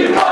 Keep